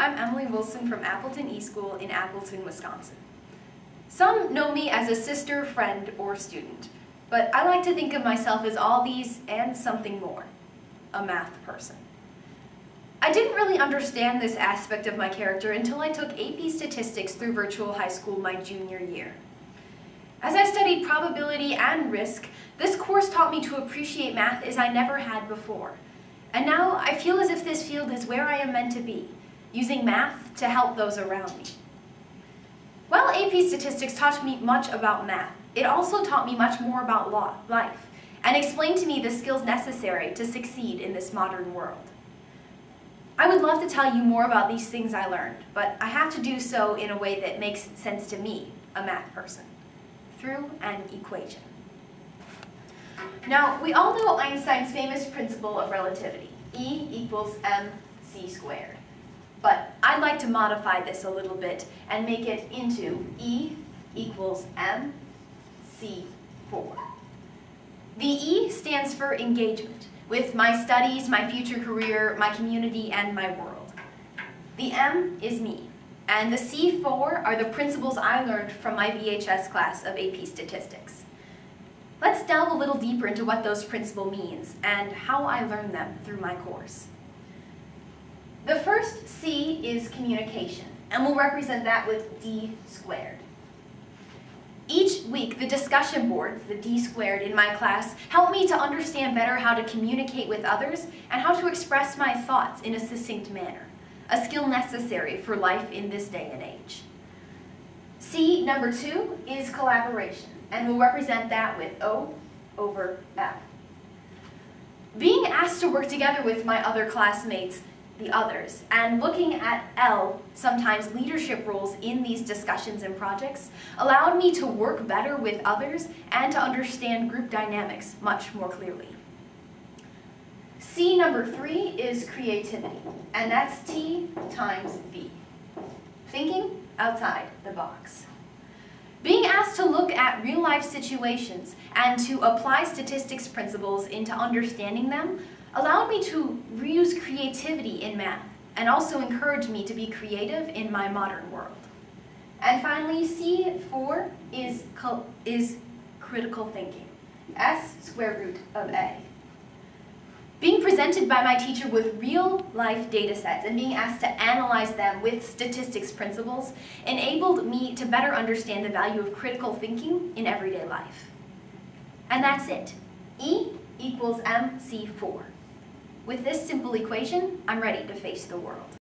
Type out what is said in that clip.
I'm Emily Wilson from Appleton E-School in Appleton, Wisconsin. Some know me as a sister, friend, or student, but I like to think of myself as all these and something more, a math person. I didn't really understand this aspect of my character until I took AP Statistics through virtual high school my junior year. As I studied probability and risk, this course taught me to appreciate math as I never had before. And now I feel as if this field is where I am meant to be, using math to help those around me. While AP Statistics taught me much about math, it also taught me much more about law, life, and explained to me the skills necessary to succeed in this modern world. I would love to tell you more about these things I learned, but I have to do so in a way that makes sense to me, a math person, through an equation. Now, we all know Einstein's famous principle of relativity, E equals mc squared. But I'd like to modify this a little bit and make it into E equals mc4. The E stands for engagement, with my studies, my future career, my community, and my world. The M is me, and the C4 are the principles I learned from my VHS class of AP Statistics. Let's delve a little deeper into what those principles means and how I learned them through my course. The first C is communication, and we'll represent that with D squared. Each week, the discussion boards, the D squared in my class, help me to understand better how to communicate with others and how to express my thoughts in a succinct manner, a skill necessary for life in this day and age. C, number two, is collaboration and we'll represent that with O over F. Being asked to work together with my other classmates, the others, and looking at L, sometimes leadership roles in these discussions and projects, allowed me to work better with others and to understand group dynamics much more clearly. C number three is creativity, and that's T times V. Thinking outside the box. Being asked to look at real-life situations and to apply statistics principles into understanding them allowed me to reuse creativity in math and also encouraged me to be creative in my modern world. And finally, C4 is, is critical thinking, S square root of A. Being presented by my teacher with real-life data sets and being asked to analyze them with statistics principles enabled me to better understand the value of critical thinking in everyday life. And that's it. E equals MC4. With this simple equation, I'm ready to face the world.